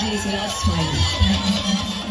Please love Smiley.